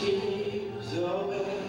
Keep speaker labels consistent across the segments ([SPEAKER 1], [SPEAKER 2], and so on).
[SPEAKER 1] tears away.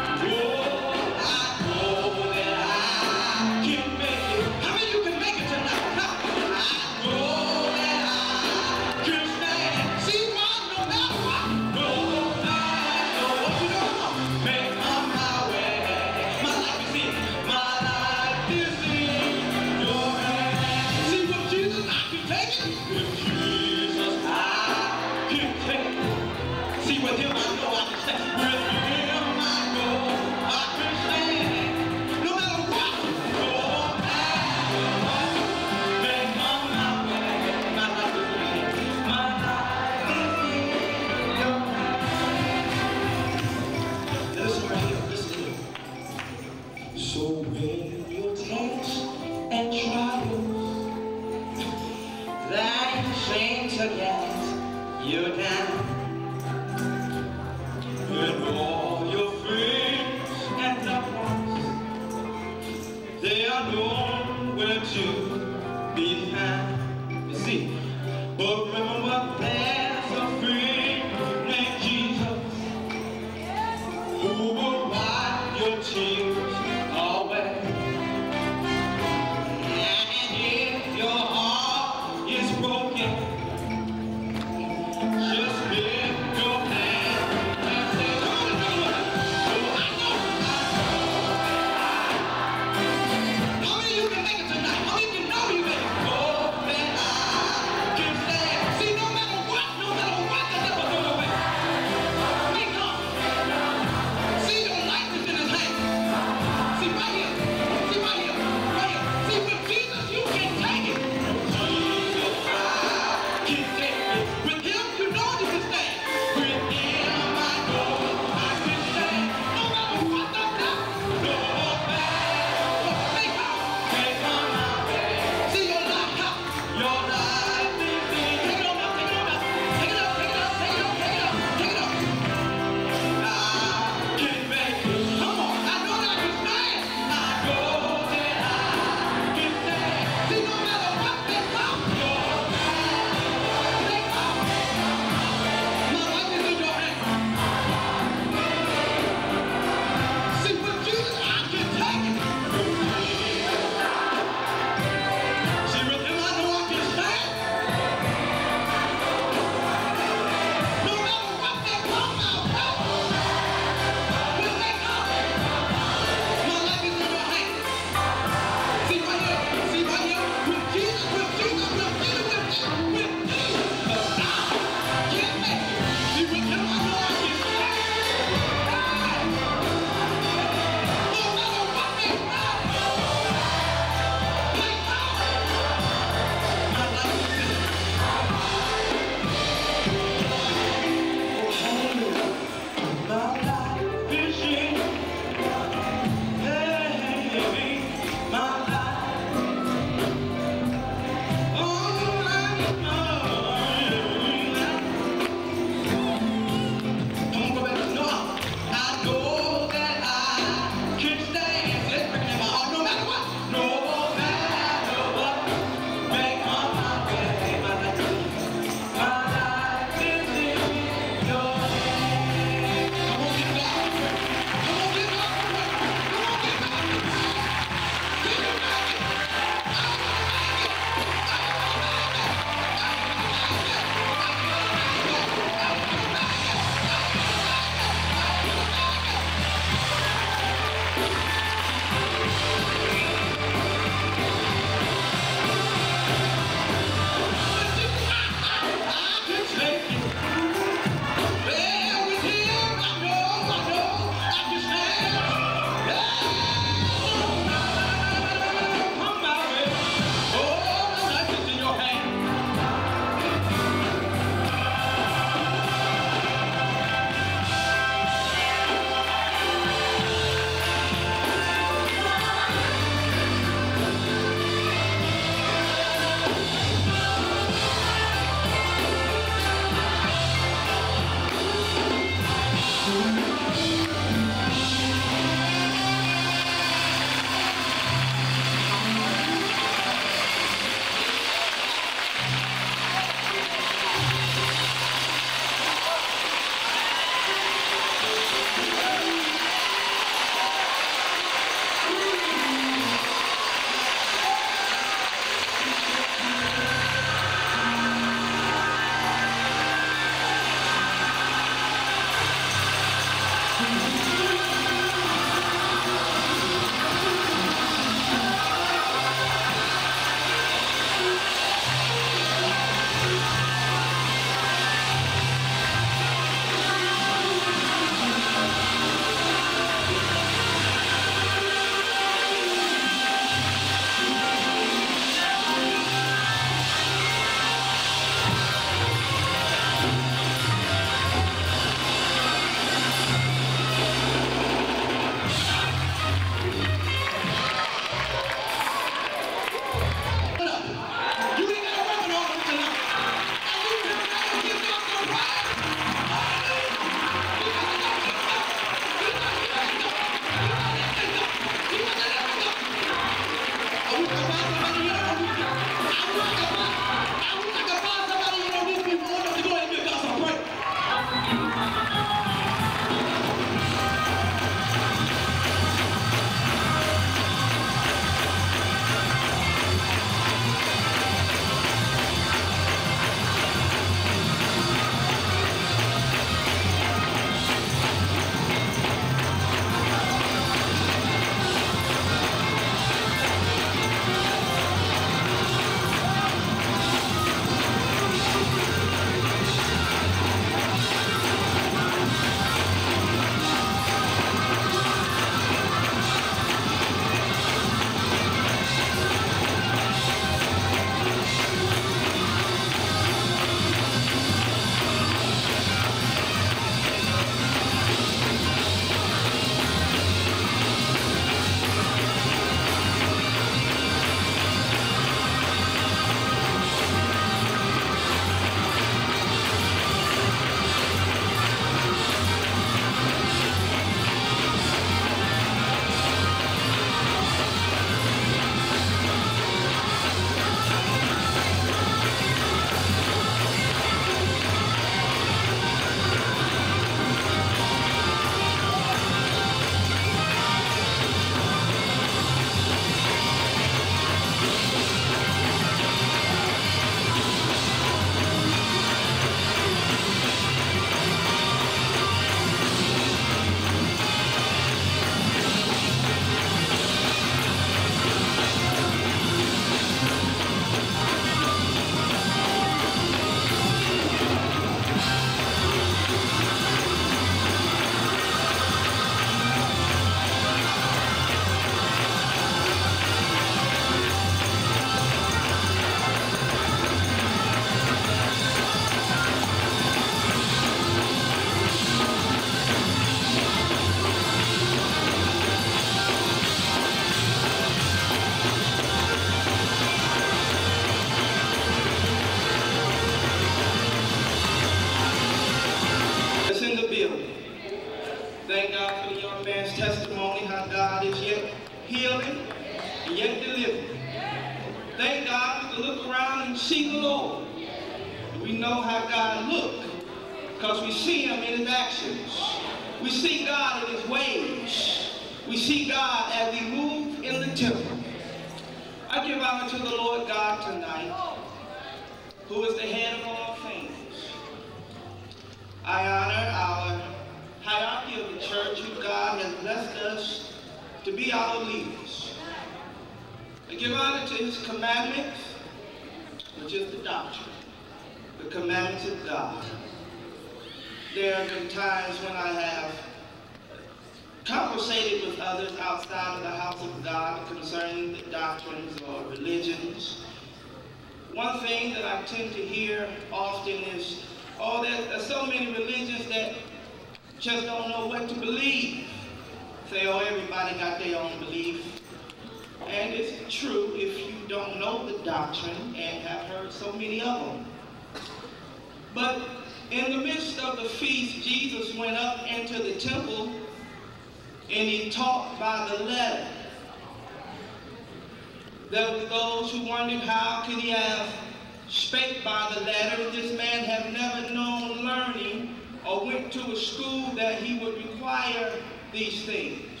[SPEAKER 1] A
[SPEAKER 2] school that he would require these things.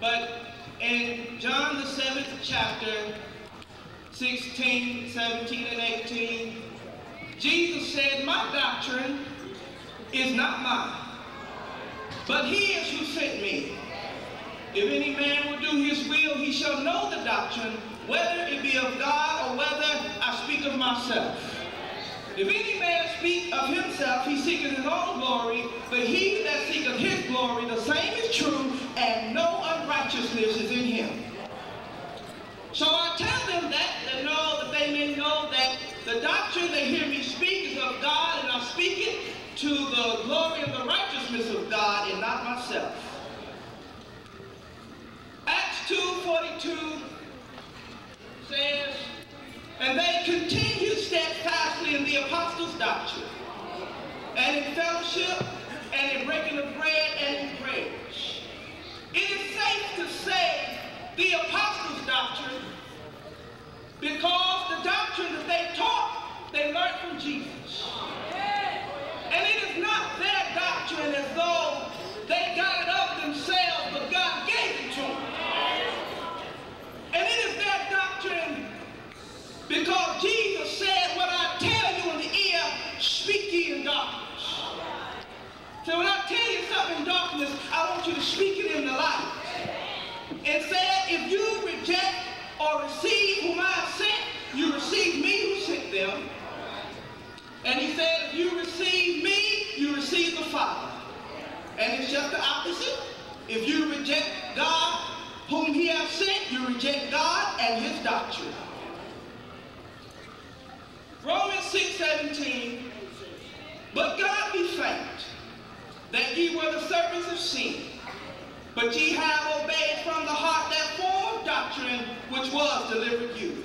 [SPEAKER 2] But in John the seventh chapter, 16, 17, and 18, Jesus said, My doctrine is not mine, but he is who sent me. If any man will do his will, he shall know the doctrine, whether it be of God or whether I speak of myself. If any man speak of himself, he seeketh his own glory, but he that seeketh his glory, the same is true, and no unrighteousness is in him. So I tell them that, to know that they may know that the doctrine they hear me speak is of God, and I speak it to the glory and the righteousness of God, and not myself. Acts 2.42 says, And they continued steadfastly in the apostles' doctrine, and in fellowship, and in breaking of bread, and in prayers. It is safe to say the apostles' doctrine because the doctrine that they taught, they learned from Jesus. And it is not their doctrine as though they got it of themselves, but God gave it to them. And it is their doctrine because Jesus said, What I tell you in the ear, speak ye in darkness. So when I tell you something in darkness, I want you to speak it in the light. And said, if you reject or receive whom I sent, you receive me who sent them. And he said, if you receive me, you receive the Father. And it's just the opposite. If you reject God, whom he has sent, you reject God and his doctrine. Romans 6, 17, but God be thanked that ye were the servants of sin, but ye have obeyed from the heart that form of doctrine which was delivered you.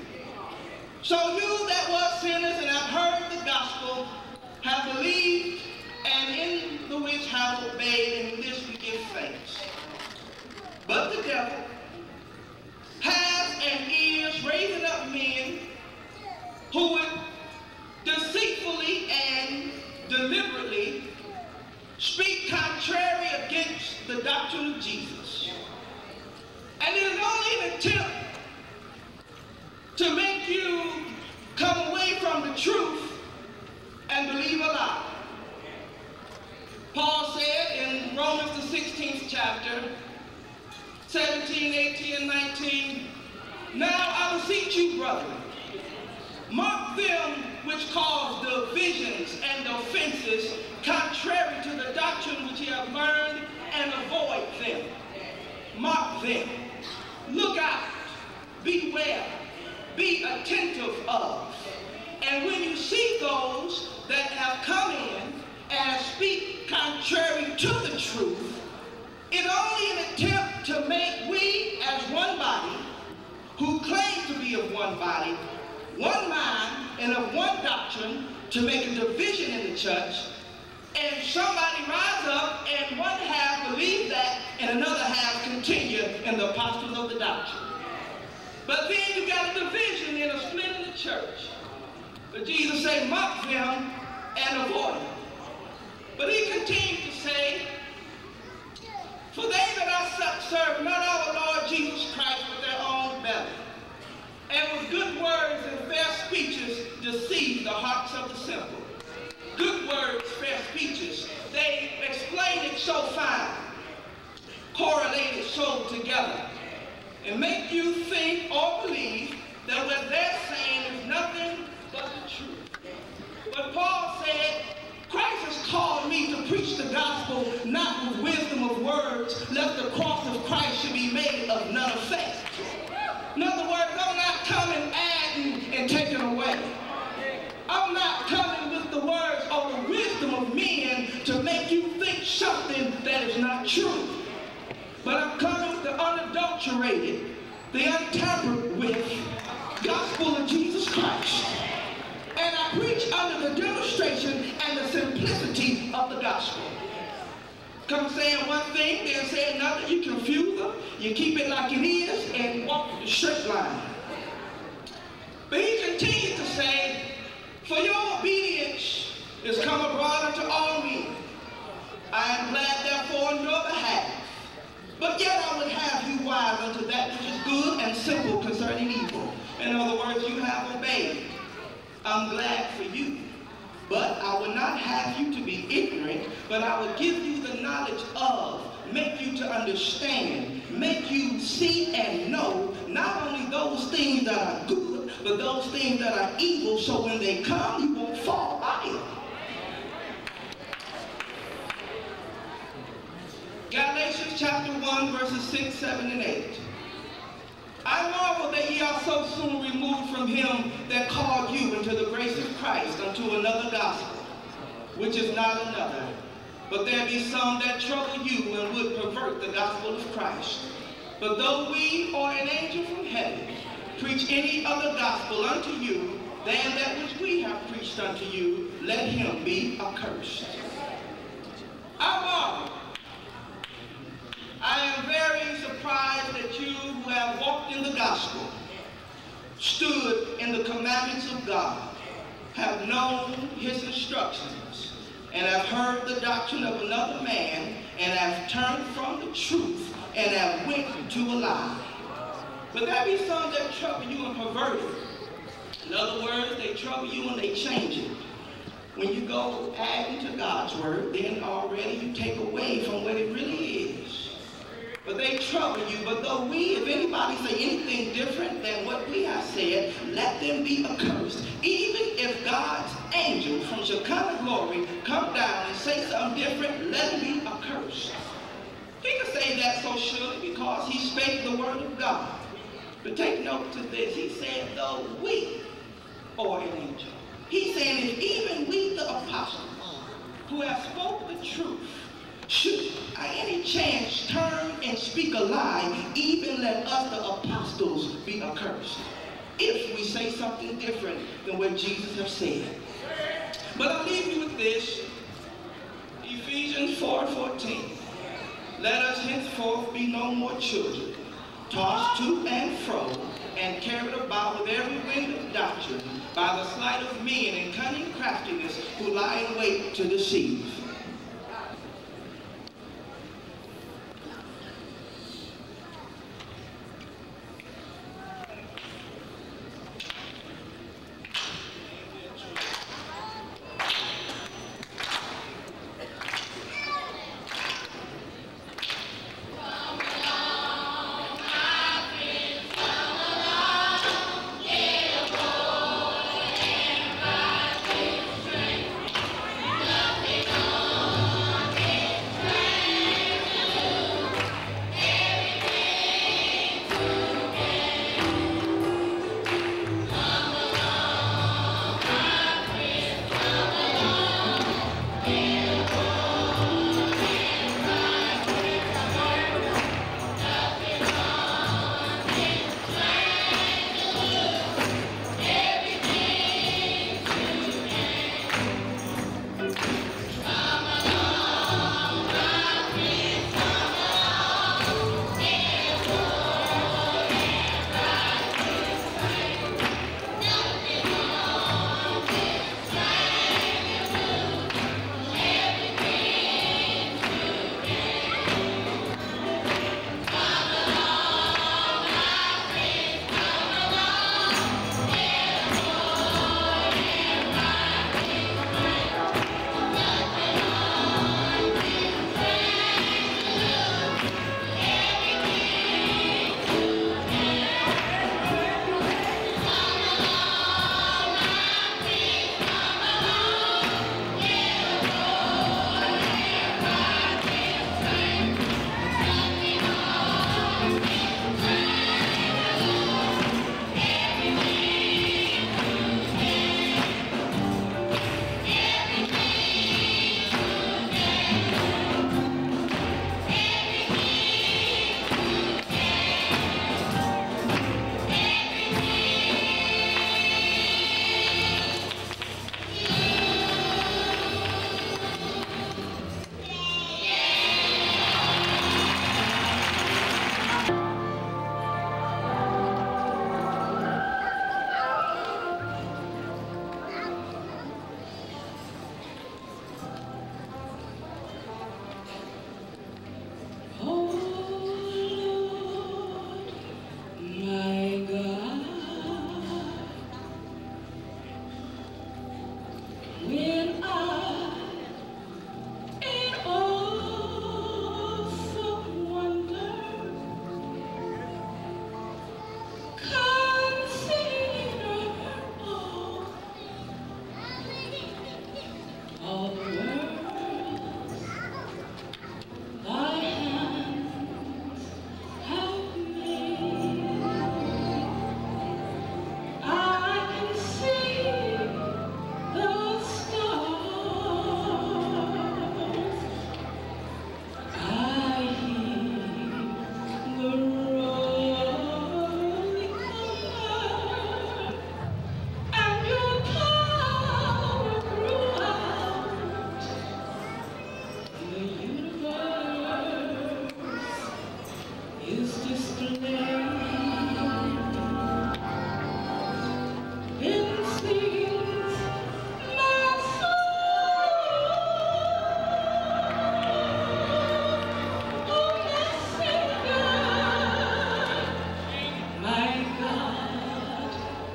[SPEAKER 2] So you that were sinners and have heard the gospel, have believed, and in the which have obeyed, and this we give thanks. But the devil has and is raising up men who would deceitfully and deliberately speak contrary against the doctrine of Jesus. And it is only an attempt to make you come away from the truth and believe a lie. Paul said in Romans the 16th chapter, 17, 18, and 19, Now I beseech you, brethren, mark them which cause divisions and offenses contrary to the doctrine which ye have learned, and avoid them. Mark them. Look out. Beware. Be attentive of. And when you see those that have come in and speak contrary to the truth, it's only an attempt to make we as one body, who claim to be of one body, one mind, and of one doctrine, to make a division in the church, and somebody rise up and one half believe that and another half continue in the apostles of the doctrine. But then you got a division and a split in the church. But Jesus said, mock them and avoid them. But he continued to say, for they that I serve not our Lord Jesus Christ with their own belly, and with good words and fair speeches deceive the hearts of the simple. Good words, fair speeches, they explain it so fine, correlate it so together, and make you think or believe that what they're saying is nothing but the truth. But Paul said, Christ has called me to preach the gospel not with wisdom of words, lest the cross of Christ should be made of none effect. In other words, I'm not coming adding and taking away. I'm not coming with the words or the wisdom of men to make you think something that is not true. But I'm coming unadulterated, the untampered with gospel of Jesus Christ. And I preach under the demonstration and the simplicity of the gospel. Come saying one thing, then say another. You confuse them. You keep it like it is and walk the straight line. But he continued to say, for your obedience is come abroad unto all men. I am glad therefore on your behalf. But yet I would have you wise unto that which is good and simple concerning evil. In other words, you have obeyed. I'm glad for you. But I would not have you to be ignorant, but I would give you the knowledge of, make you to understand, make you see and know not only those things that are good, but those things that are evil, so when they come, you won't fall by it. Galatians chapter 1, verses 6, 7, and 8. I marvel that ye are so soon removed from him that called you into the grace of Christ unto another gospel, which is not another. But there be some that trouble you and would pervert the gospel of Christ. But though we or an angel from heaven preach any other gospel unto you than that which we have preached unto you, let him be accursed. I marvel I am very surprised that you who have walked in the gospel, stood in the commandments of God, have known his instructions, and have heard the doctrine of another man, and have turned from the truth, and have went to a lie. But there be some that trouble you and pervert it. In other words, they trouble you and they change it. When you go adding to God's word, then already you take away from what it really is but they trouble you. But though we, if anybody say anything different than what we have said, let them be accursed. Even if God's angel from Shekinah glory come down and say something different, let him be accursed. He can say that so surely because he spake the word of God. But take note to this. He said, though we or an angel. He's saying, if even we, the apostles, who have spoke the truth, should by any chance turn and speak a lie, even let us, the apostles, be accursed. If we say something different than what Jesus has said. But I'll leave you with this. Ephesians 4 14. Let us henceforth be no more children, tossed to and fro, and carried about with every wind of doctrine, by the sleight of men and cunning craftiness, who lie in wait to deceive.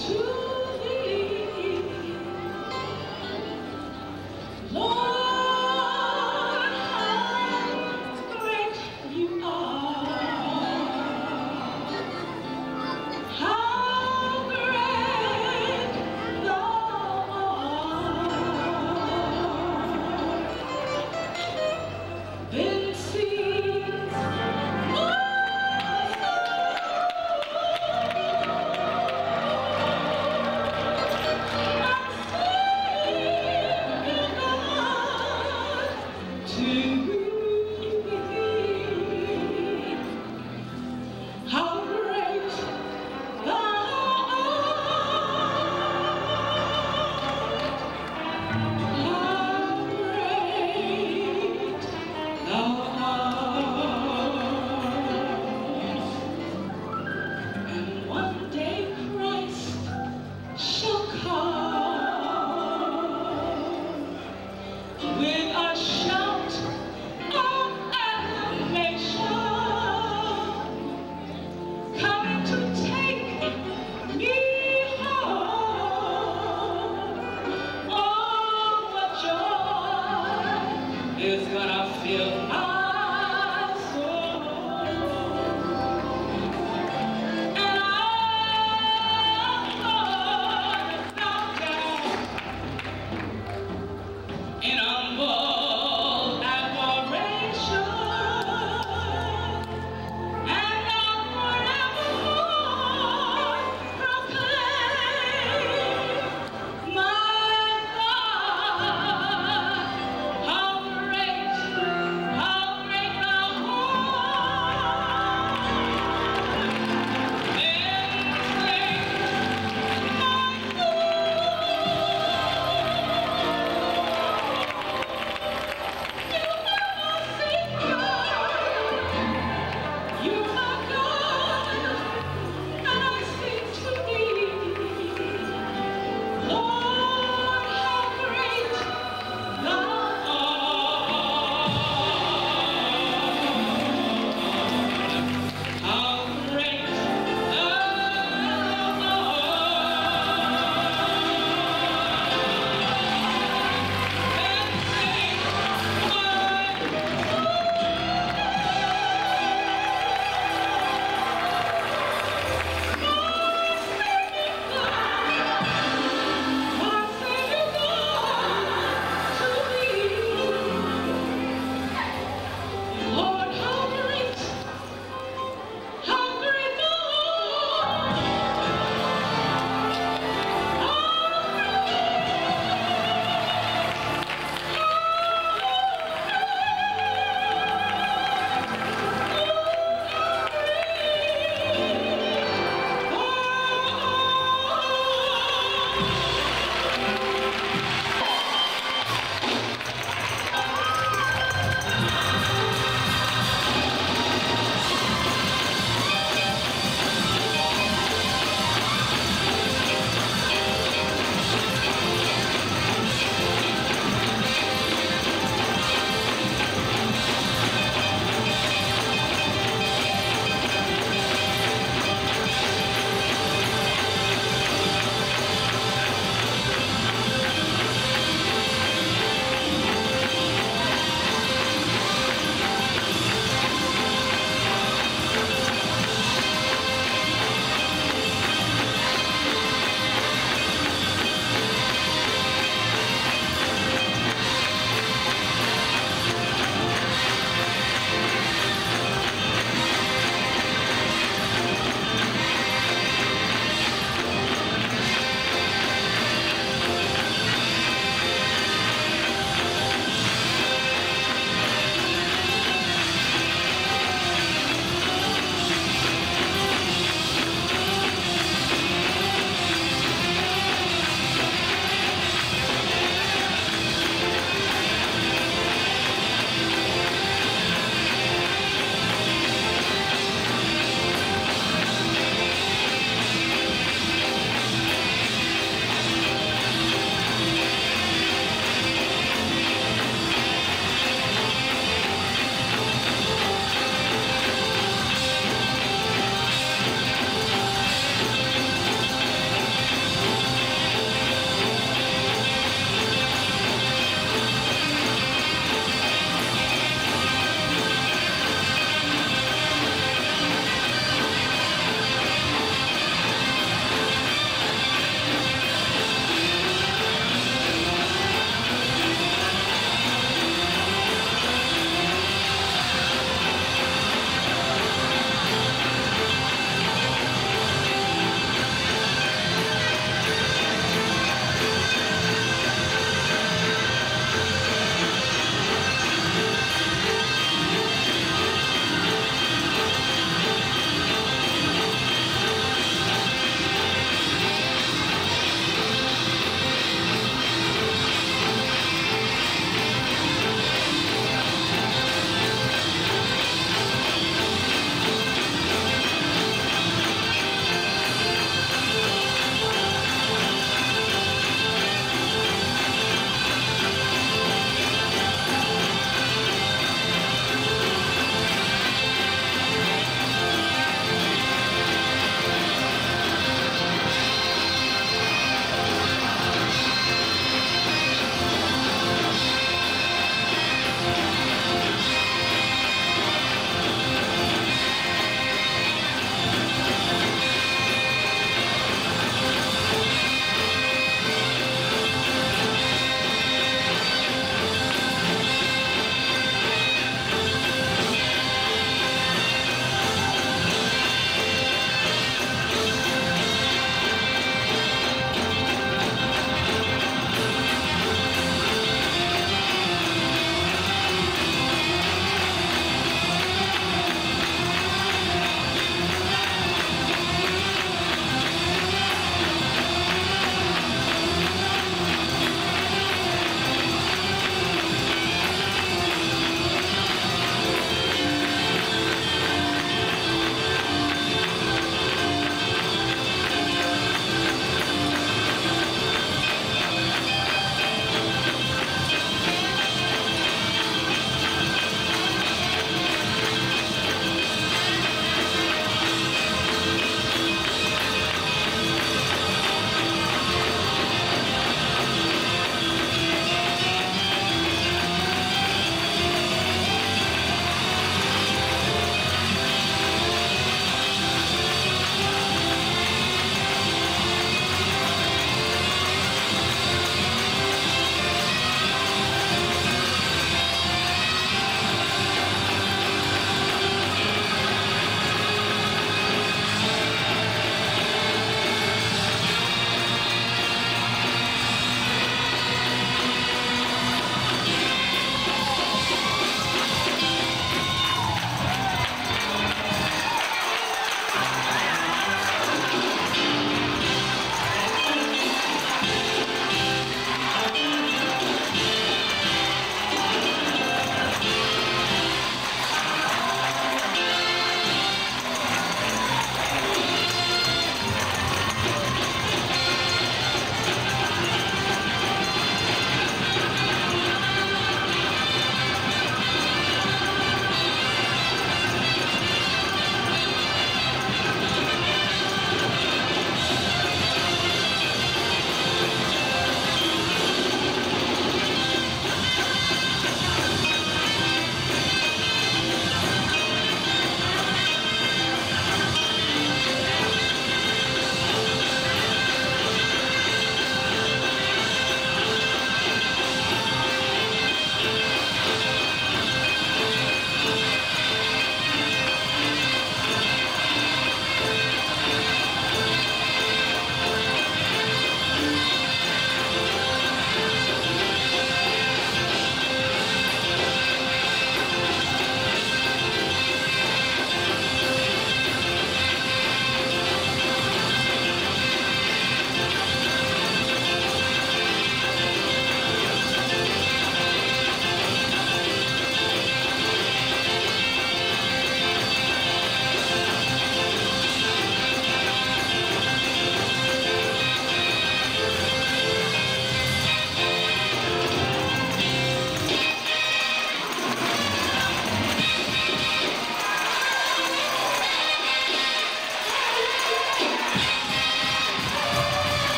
[SPEAKER 3] Two.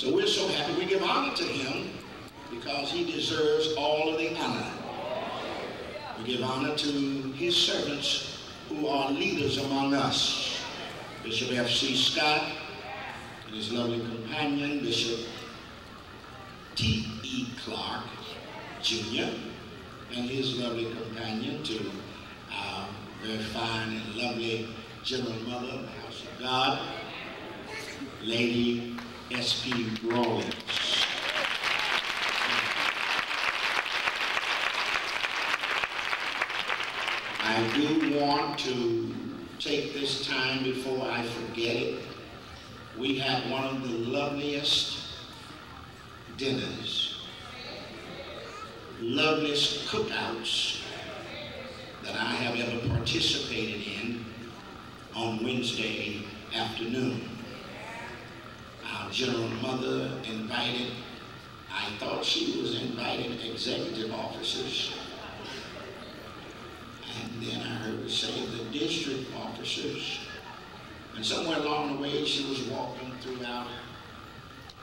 [SPEAKER 3] So we're so happy we give honor to him because he deserves all of the honor. We give honor to his servants who are leaders among us. Bishop F.C. Scott and his lovely companion, Bishop T.E. Clark, Jr., and his lovely companion to our very fine and lovely General Mother of the House of God, Lady S.P. Rollins. I do want to take this time before I forget it. We had one of the loveliest dinners, loveliest cookouts that I have ever participated in on Wednesday afternoon. General mother invited, I thought she was inviting executive officers. And then I heard her say the district officers. And somewhere along the way, she was walking throughout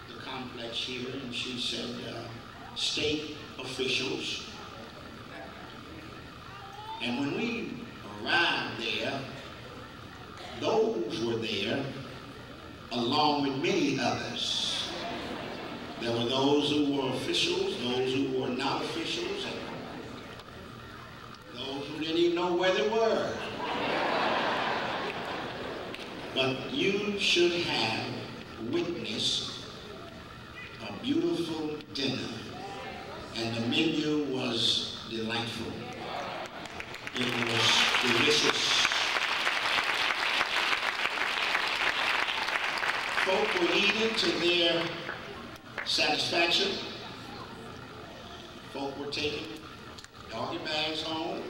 [SPEAKER 3] the complex here, and she said, uh, state officials. And when we arrived there, those were there along with many others. There were those who were officials, those who were not officials, and those who didn't even know where they were. But you should have witnessed a beautiful dinner, and the menu was delightful. It was delicious. Folk were eating to their satisfaction. Folk were taking doggy bags home.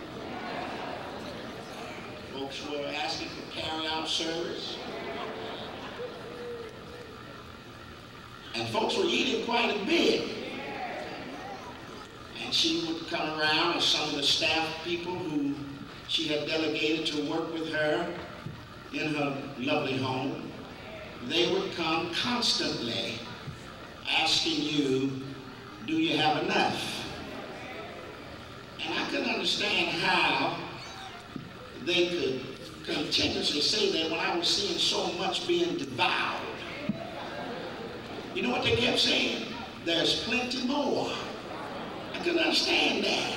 [SPEAKER 3] Folks were asking for carry-out service. And folks were eating quite a bit. And she would come around, and some of the staff people who she had delegated to work with her in her lovely home, they would come constantly asking you, do you have enough? And I couldn't understand how they could continuously say that when I was seeing so much being devoured. You know what they kept saying? There's plenty more. I couldn't understand that.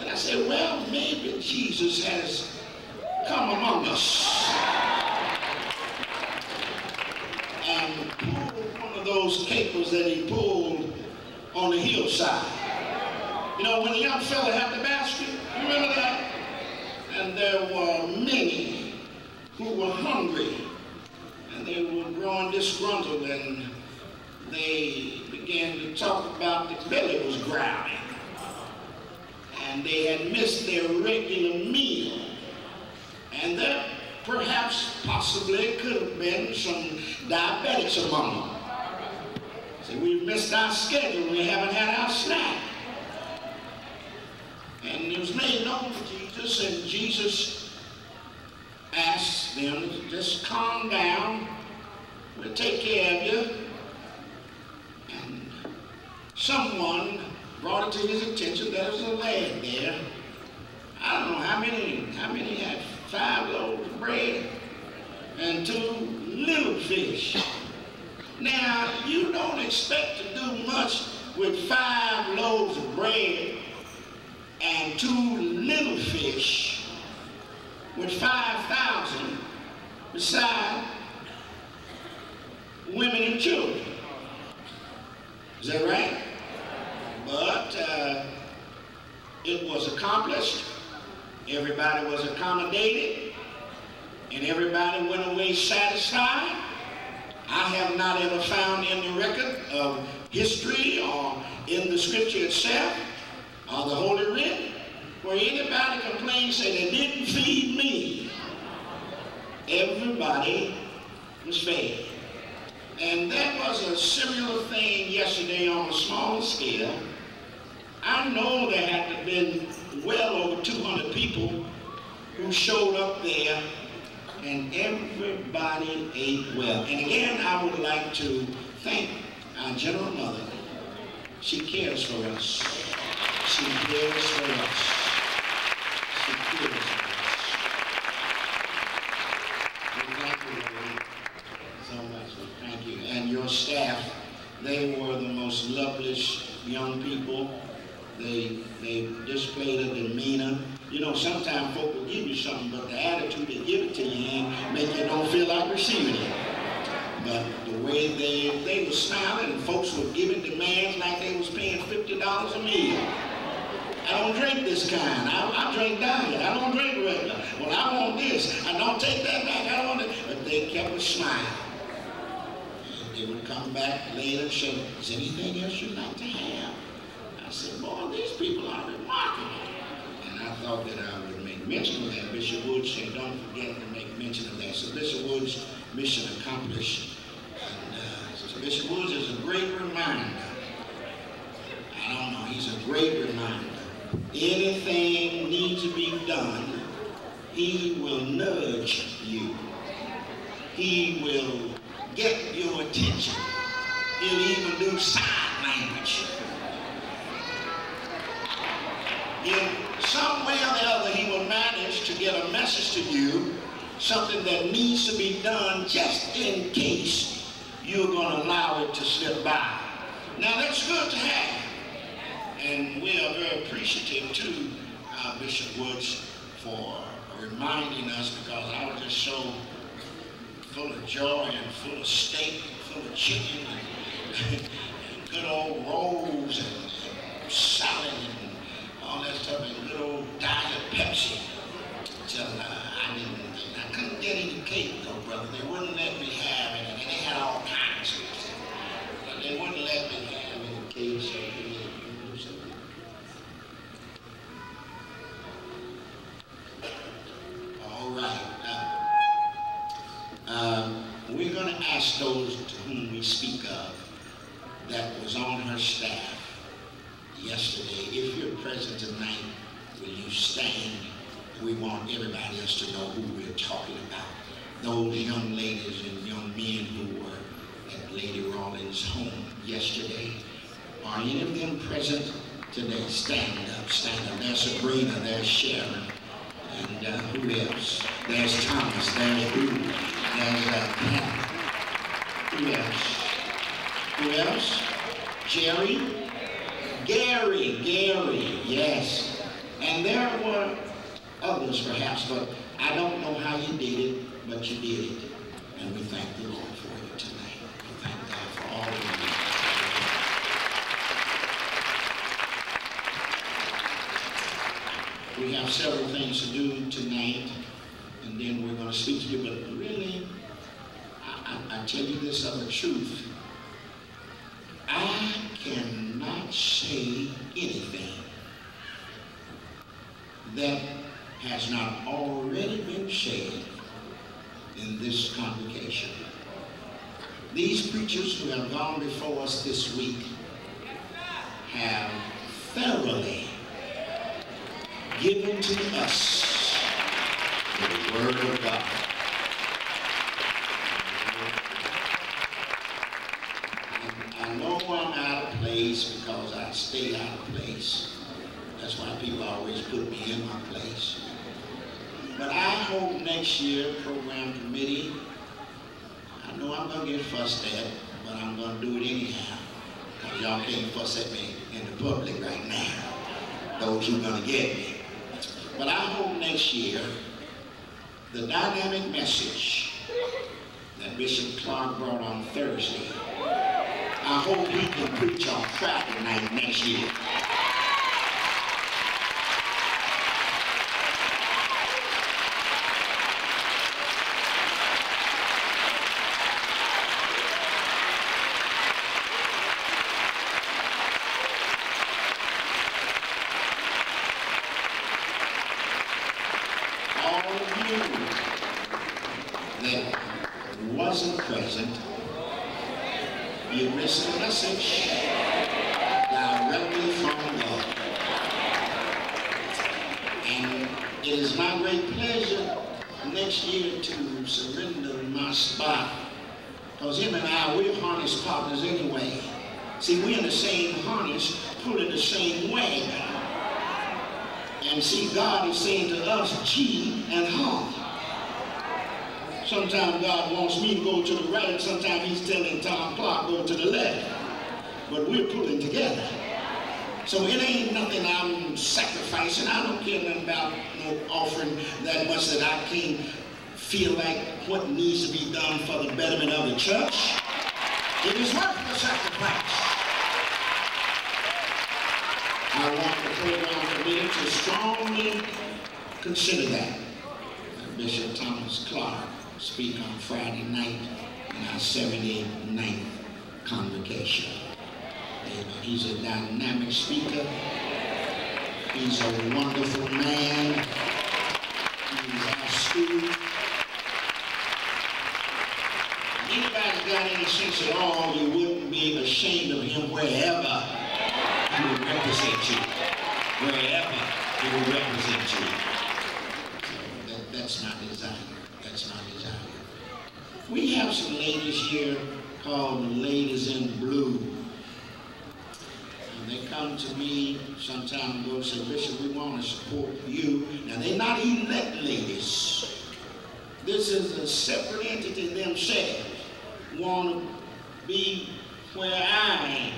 [SPEAKER 3] And I said, well, maybe Jesus has come among us and pulled one of those capers that he pulled on the hillside. You know, when the young fella had the basket, you remember that? And there were many who were hungry, and they were growing disgruntled, and they began to talk about the belly was growling, and they had missed their regular meal, and there perhaps possibly it could have been some diabetics among them. See, we've missed our schedule, we haven't had our snack. And it was made known to Jesus, and Jesus asked them to just calm down. We'll take care of you. And someone brought it to his attention there was a lad there. I don't know how many, how many had five loaves of bread and two little fish. Now, you don't expect to do much with five loaves of bread and two little fish with 5,000 beside women and children. Is that right? But uh, it was accomplished. Everybody was accommodated. And everybody went away satisfied. I have not ever found in the record of history or in the scripture itself or the Holy Writ where anybody complained say they didn't feed me. Everybody was fed. And that was a similar thing yesterday on a smaller scale. I know there had to have been well over 200 people who showed up there and everybody ate well. And again, I would like to thank our General Mother. She cares for us. She cares for us. She cares for us. Thank you, Lord, so much. Thank you. And your staff, they were the most lovely young people. They, they displayed a demeanor. You know, sometimes folk will give you something, but the attitude they give it to you make you don't feel like receiving it. But the way they they were smiling and folks were giving demands like they was paying $50 a meal. I don't drink this kind. I, I drink diet. I don't drink regular. Well, I want this. I don't take that back. I don't want it. But they kept a smile. And they would come back later and say, is anything else you'd like to have? I said, boy, these people are remarkable. And I thought that I would make mention of that. Bishop Woods said, don't forget to make mention of that. So Bishop Woods' mission accomplished. And uh, so Bishop Woods is a great reminder. I don't know, he's a great reminder. Anything needs to be done, he will nudge you. He will get your attention. He'll even do sign language. In some way or the other, he will manage to get a message to you, something that needs to be done just in case you're going to allow it to slip by. Now, that's good to have. And we are very appreciative to uh, Bishop Woods for reminding us because I was just so full of joy and full of steak, and full of chicken, and, and good old rolls and, and salad and all that stuff, and good old diet Pepsi. Till uh, I didn't, I couldn't get any cake though, brother. They wouldn't let me have it, and they had all kinds of stuff. But they wouldn't let me have any cake, so you know, so All right. Now, um, we're going to ask those to whom we speak of that was on her staff yesterday. If you're present tonight, will you stand? We want everybody else to know who we're talking about. Those young ladies and young men who were at Lady Rawlins' home yesterday. Are any of them present today? Stand up, stand up. There's Sabrina, there's Sharon. And uh, who else? There's Thomas, there's Drew, there's uh, Pat. Who else? Who else? Jerry? Gary, Gary, yes. And there were others perhaps, but I don't know how you did it, but you did it. And we thank the Lord for you tonight. We thank God for all of you. We have several things to do tonight, and then we're going to speak to you. But really, I, I, I tell you this of the truth. I cannot say anything that has not already been said in this congregation. These preachers who have gone before us this week have thoroughly given to us the Word of God. I- know I'm out of place because I stay out of place. That's why people always put me in my place. But I hope next year, program committee, I know I'm gonna get fussed at, but I'm gonna do it anyhow. Cause y'all can't fuss at me in the public right now. Those who gonna get me. But I hope next year, the dynamic message that Bishop Clark brought on Thursday, I hope he can preach on Friday night next year. all of you that wasn't present, you missed a message directly from God. And it is my great pleasure next year to surrender my spot. Because him and I, we're harness partners anyway. See, we're in the same harness, pulling the same wagon. And see, God is saying to us, G and H. Sometimes God wants me to go to the right, sometimes he's telling Tom Clark go to the left. But we're pulling together. So it ain't nothing I'm sacrificing. I don't care nothing about no offering that much that I can't feel like what needs to be done for the betterment of the church. It is worth the sacrifice. I want the program committee to strongly consider that. Bishop Thomas Clark speak on Friday night in our 79th convocation. Amen. He's a dynamic speaker. He's a wonderful man. He's astute. Anybody's got any sense at all, you wouldn't be ashamed of him wherever he would represent you. Wherever he would represent you. So that, that's not desire. That's not desire. We have some ladies here called the Ladies in Blue. And they come to me sometime ago and say, Bishop, we want to support you. Now, they're not elect ladies. This is a separate entity themselves. Want to be where I am.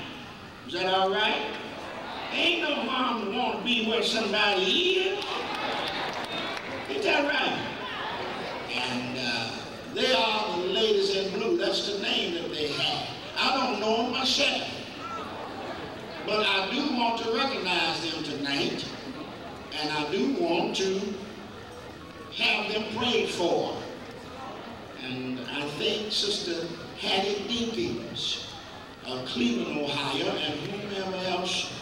[SPEAKER 3] Is that all right? Ain't no harm to want to be where somebody is. Is that right? And uh, they are the ladies in blue. That's the name that they have. I don't know them myself. But I do want to recognize them tonight. And I do want to have them prayed for. And I think Sister Hattie Dinkins of Cleveland, Ohio, and whomever else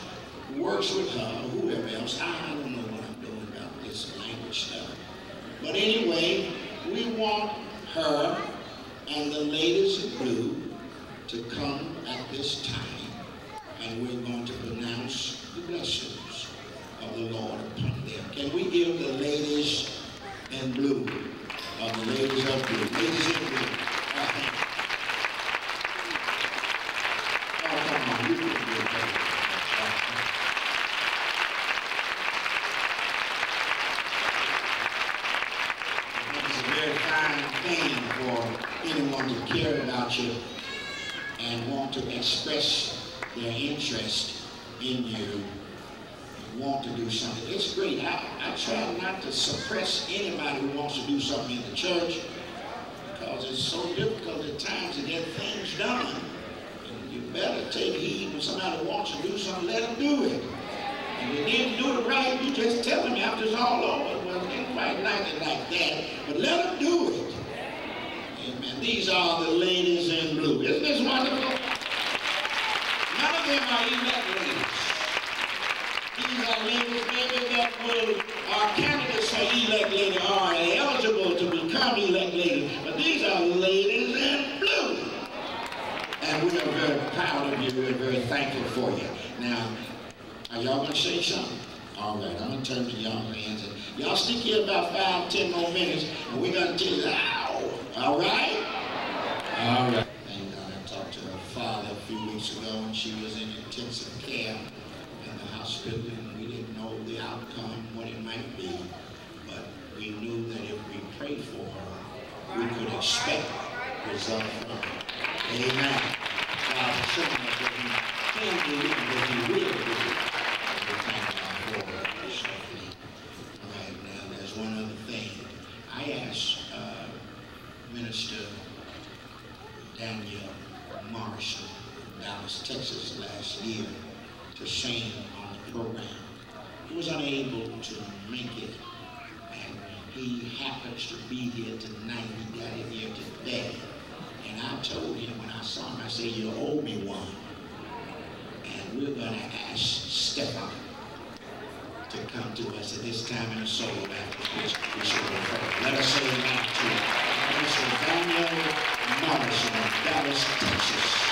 [SPEAKER 3] works with her, whoever else, I, I don't know what I'm doing about this language stuff. But anyway, we want her and the ladies in blue to come at this time, and we're going to pronounce the blessings of the Lord upon them. Can we give the ladies in blue, or the ladies of blue, ladies in blue? Oh, anyone to care about you and want to express their interest in you, want to do something. It's great. I, I try not to suppress anybody who wants to do something in the church because it's so difficult at times to get things done. And you better take heed when somebody wants to do something, let them do it. And if they didn't do it right, you just tell them after it's all over. Well, they didn't quite like it like that, but let them do it. Amen. These are the ladies in blue. Isn't this wonderful? None of them are elect ladies. These are ladies maybe that will, are candidates for elect lady, are eligible to become elect lady. But these are ladies in blue. And we are very proud of you. We're very thankful for you. Now, are y'all gonna say something? All right, I'm gonna turn to y'all hands. And y'all stick here about five, ten more minutes, and we're gonna tell you, ow, all right? All right. Weeks ago, and she was in intensive care in the hospital, and we didn't know the outcome, what it might be. But we knew that if we prayed for her, we could expect results from her. Amen. God shown that He can do it that He will do it. And we thank God for her, Stephanie. All right, now there's one other thing. I asked uh, Minister Daniel Morrison from Dallas, Texas last year to sing on the program. He was unable to make it, and to be here tonight. He got in here today. And I told him when I saw him, I said, you owe me one. And we're going to ask Stefan to come to us at this time in a solo after which we shall refer. Let us say out to Mr. Daniel Morrison of Dallas, Texas.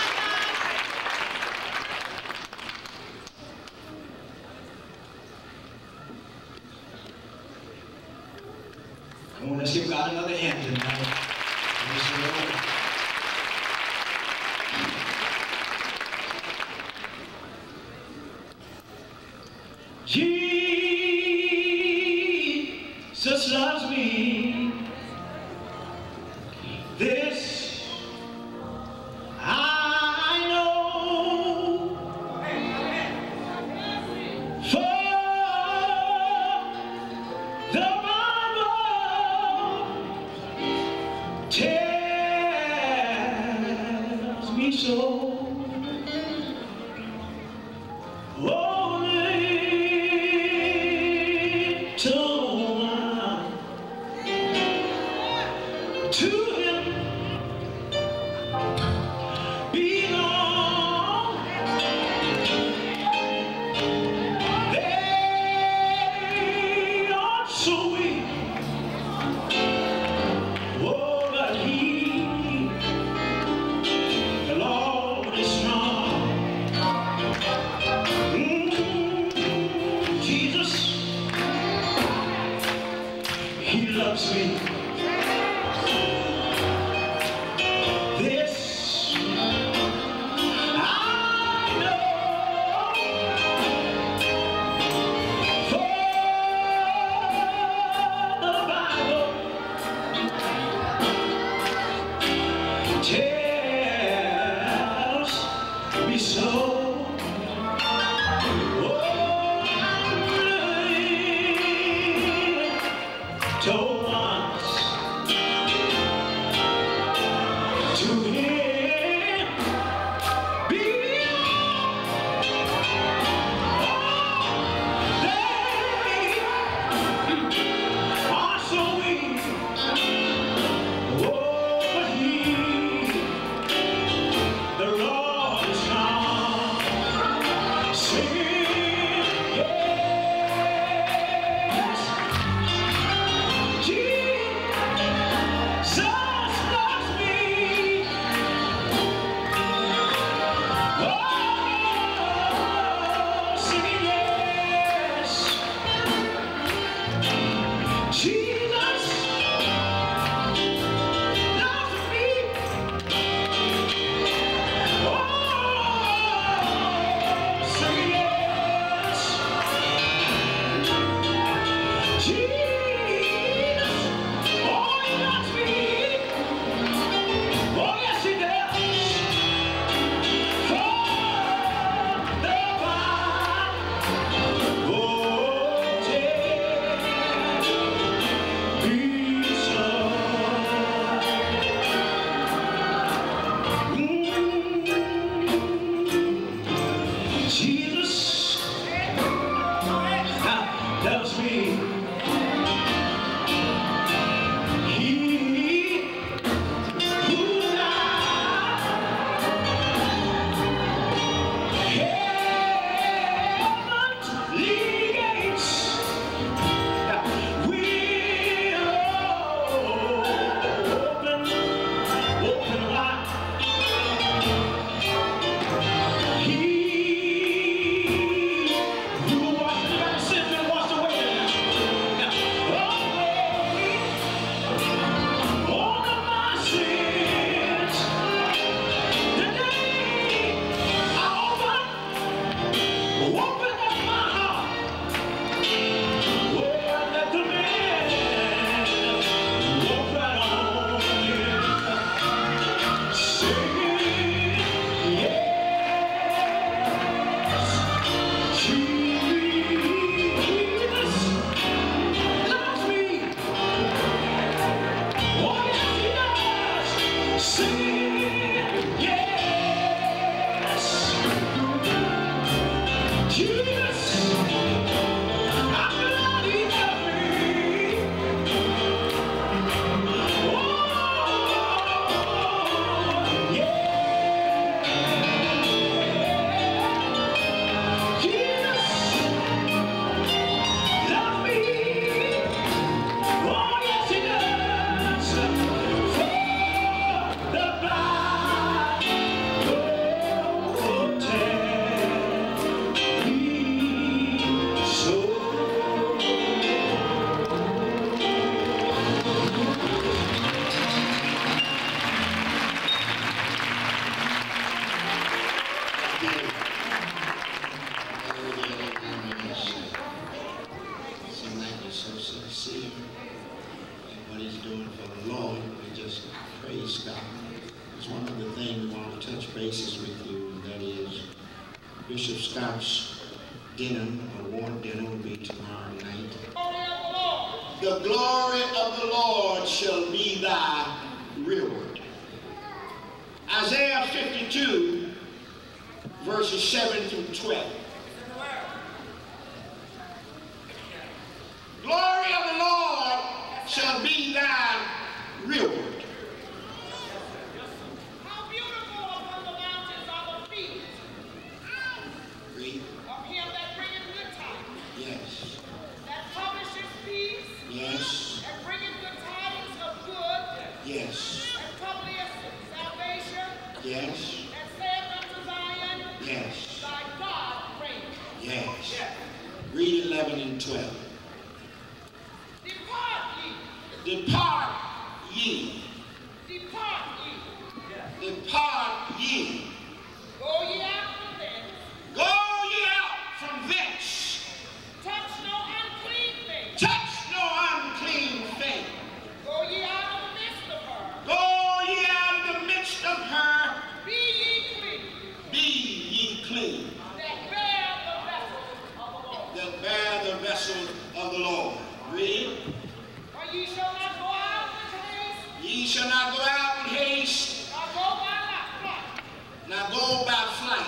[SPEAKER 4] Now go by flight.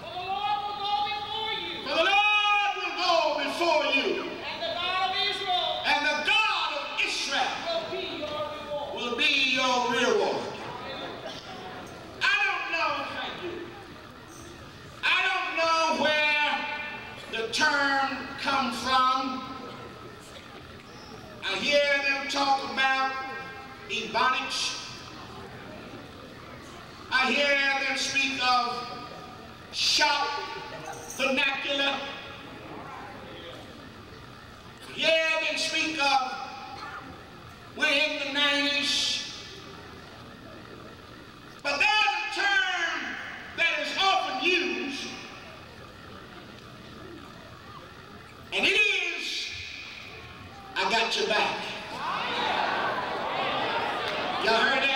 [SPEAKER 4] For the Lord will go before you. For the Lord will go before you. And the
[SPEAKER 3] God of Israel. And the God of Israel. Will be your reward. Will be your reward.
[SPEAKER 2] I
[SPEAKER 3] don't know thank you.
[SPEAKER 2] I don't know where the
[SPEAKER 3] term comes
[SPEAKER 2] from. I hear
[SPEAKER 3] them talk about ebonics I hear them speak of shout vernacular. Yeah, they speak of we're in the 90s. But there's a term that is often used, and it is, I got your back. Y'all heard that?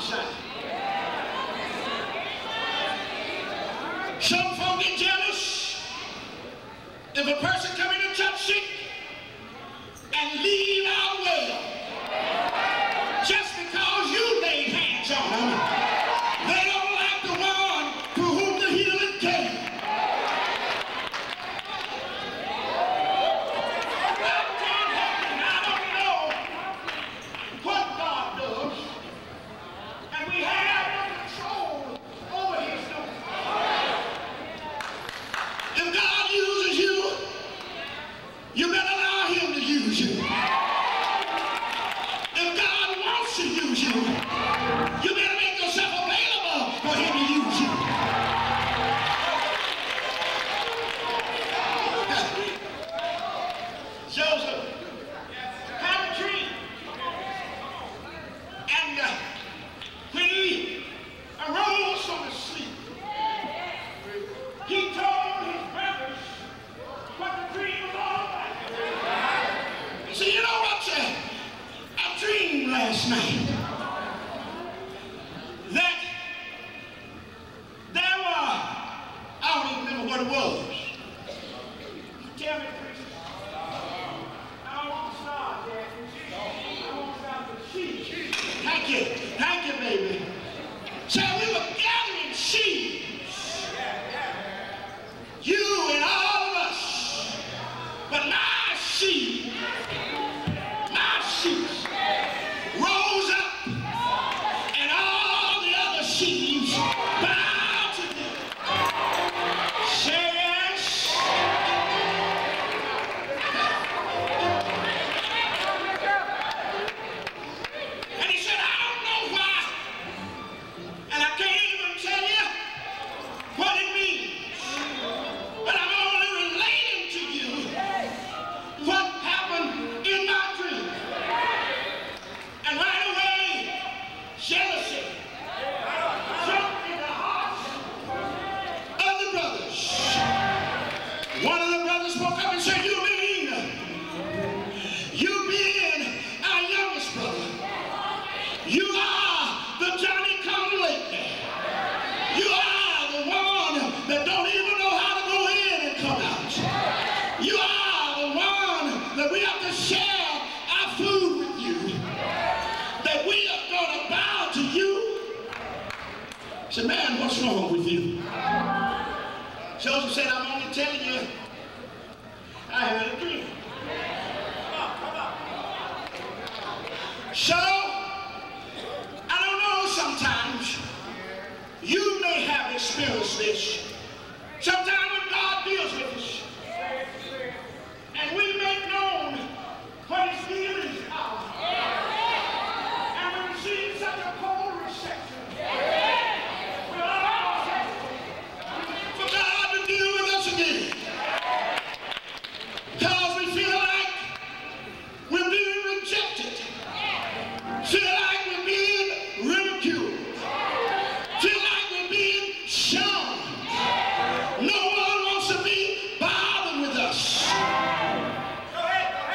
[SPEAKER 3] Some folks get jealous. If a person come into church sick and leave out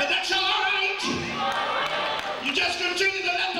[SPEAKER 3] and that's all right. You just continue to let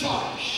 [SPEAKER 3] animal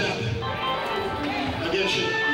[SPEAKER 3] hold up a stand against you.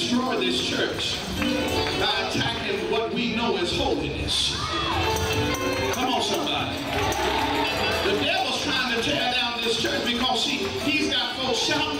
[SPEAKER 5] destroy this church by attacking what we know as holiness. Come on, somebody. The devil's trying to tear down this church because he, he's got folks shouting